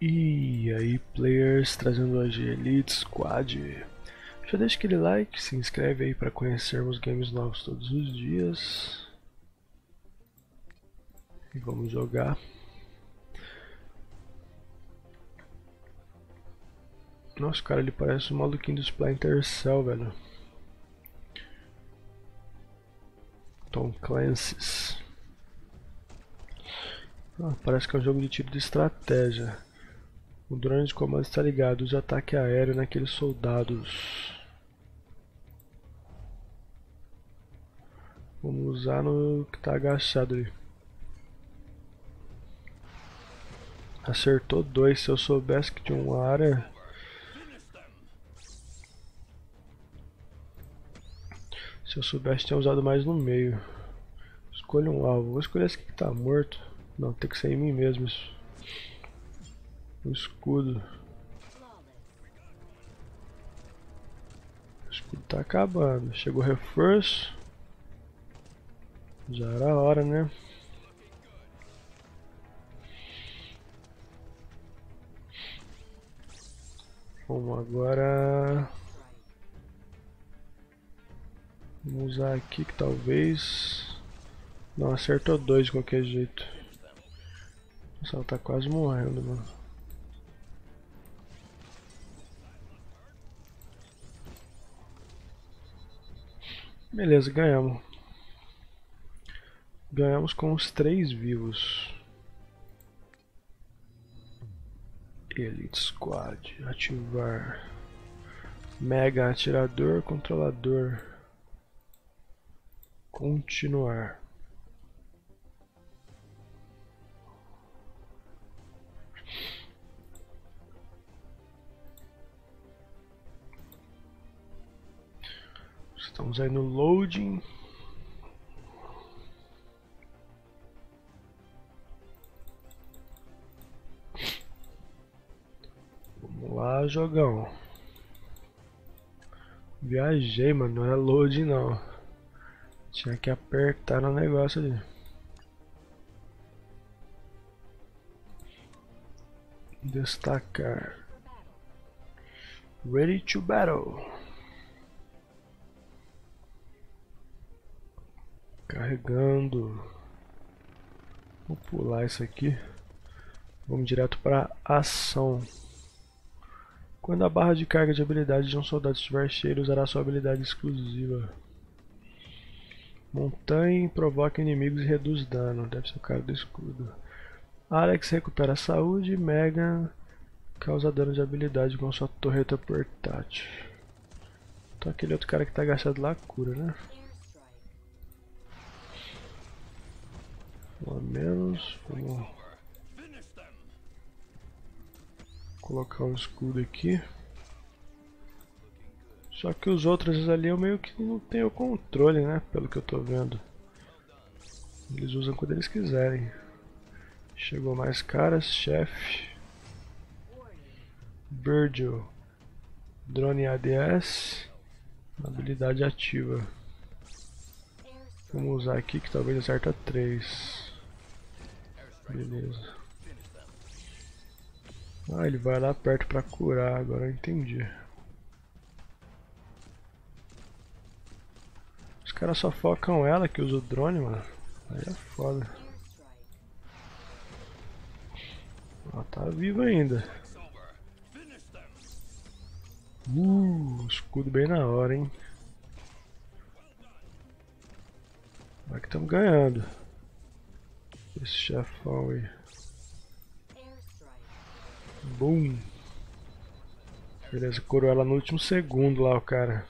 E aí players, trazendo hoje Elite Squad. Já deixa aquele like, se inscreve aí para conhecermos games novos todos os dias. E vamos jogar. Nossa, cara, ele parece um maluquinho do Splinter Cell, velho. Tom Clancy's. Ah, parece que é um jogo de tiro de estratégia. O drone de comando está ligado. Use ataque aéreo naqueles soldados. Vamos usar no que está agachado ali. Acertou dois. Se eu soubesse que tinha uma área... Se eu soubesse tinha usado mais no meio. Escolha um alvo. Vou escolher esse que está morto. Não, tem que ser em mim mesmo isso. O escudo. O escudo tá acabando. Chegou reforço. Já era a hora, né? Vamos agora... Vamos usar aqui que talvez... Não, acertou dois de qualquer jeito. Nossa, ela tá quase morrendo, mano. Beleza, ganhamos. Ganhamos com os três vivos. Elite Squad, ativar. Mega atirador, controlador. Continuar. Estamos aí no loading. Vamos lá, jogão. Viajei, mano. Não é loading, não. Tinha que apertar no negócio ali. Destacar. Ready to battle. Carregando. Vou pular isso aqui. Vamos direto para ação. Quando a barra de carga de habilidade de um soldado estiver cheia, usará sua habilidade exclusiva. Montanha provoca inimigos e reduz dano. Deve ser o cara do escudo. Alex recupera a saúde. Mega causa dano de habilidade com sua torreta portátil. Então aquele outro cara que está agachado lá cura, né? A menos. Vamos colocar um escudo aqui. Só que os outros ali eu meio que não tenho controle, né? Pelo que eu tô vendo. Eles usam quando eles quiserem. Chegou mais caras, chefe. Virgil. Drone ADS. Habilidade ativa. Vamos usar aqui que talvez acerta 3. Beleza. Ah, ele vai lá perto pra curar, agora eu entendi. Os caras só focam ela que usa o drone, mano. Aí é foda. Ela tá viva ainda. Uh, escudo bem na hora, hein. Vai que estamos ganhando. Esse chefão aí. Boom. Beleza, curou ela no último segundo lá, o cara.